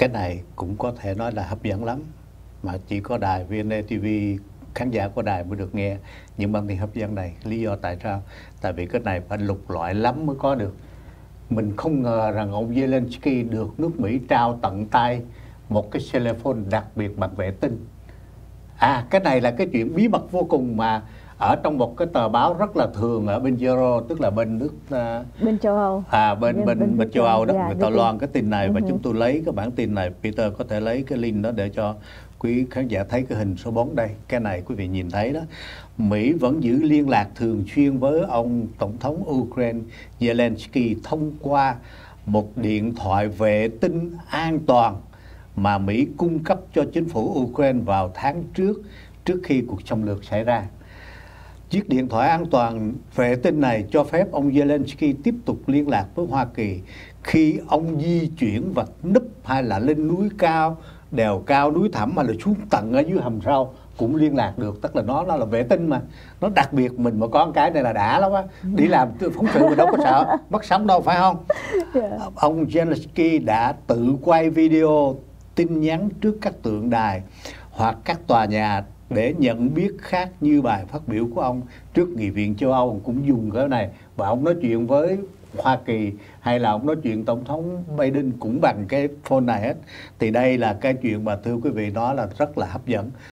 cái này cũng có thể nói là hấp dẫn lắm, mà chỉ có đài VnTV khán giả của đài mới được nghe. Những bản tin hấp dẫn này, lý do tại sao? Tại vì cái này phải lục loại lắm mới có được. Mình không ngờ rằng ông Zelensky được nước Mỹ trao tận tay một cái telephone đặc biệt bằng vệ tinh. À cái này là cái chuyện bí mật vô cùng mà ở trong một cái tờ báo rất là thường ở bên Euro tức là bên nước uh, bên châu Âu. À bên bên bên, bên châu Âu đó. Yeah, người ta loan cái tin này và uh-huh. chúng tôi lấy cái bản tin này. Peter có thể lấy cái link đó để cho quý khán giả thấy cái hình số 4 đây. Cái này quý vị nhìn thấy đó. Mỹ vẫn giữ liên lạc thường xuyên với ông tổng thống Ukraine Zelensky thông qua một điện thoại vệ tinh an toàn mà Mỹ cung cấp cho chính phủ Ukraine vào tháng trước trước khi cuộc xâm lược xảy ra. Chiếc điện thoại an toàn vệ tinh này cho phép ông Zelensky tiếp tục liên lạc với Hoa Kỳ khi ông di chuyển vật núp hay là lên núi cao, đèo cao, núi thẳm hay là xuống tận ở dưới hầm sâu cũng liên lạc được tức là nó nó là vệ tinh mà nó đặc biệt mình mà có cái này là đã lắm á đi làm phóng sự mình đâu có sợ mất sống đâu phải không yeah. Dạ. ông Zelensky đã tự quay video tin nhắn trước các tượng đài hoặc các tòa nhà để nhận biết khác như bài phát biểu của ông trước nghị viện châu Âu. Cũng dùng cái này và ông nói chuyện với Hoa Kỳ hay là ông nói chuyện tổng thống Biden cũng bằng cái phone này hết. Thì đây là cái chuyện mà thưa quý vị, đó là rất là hấp dẫn.